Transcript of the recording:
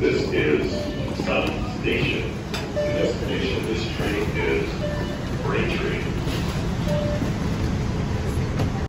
This is Sun Station.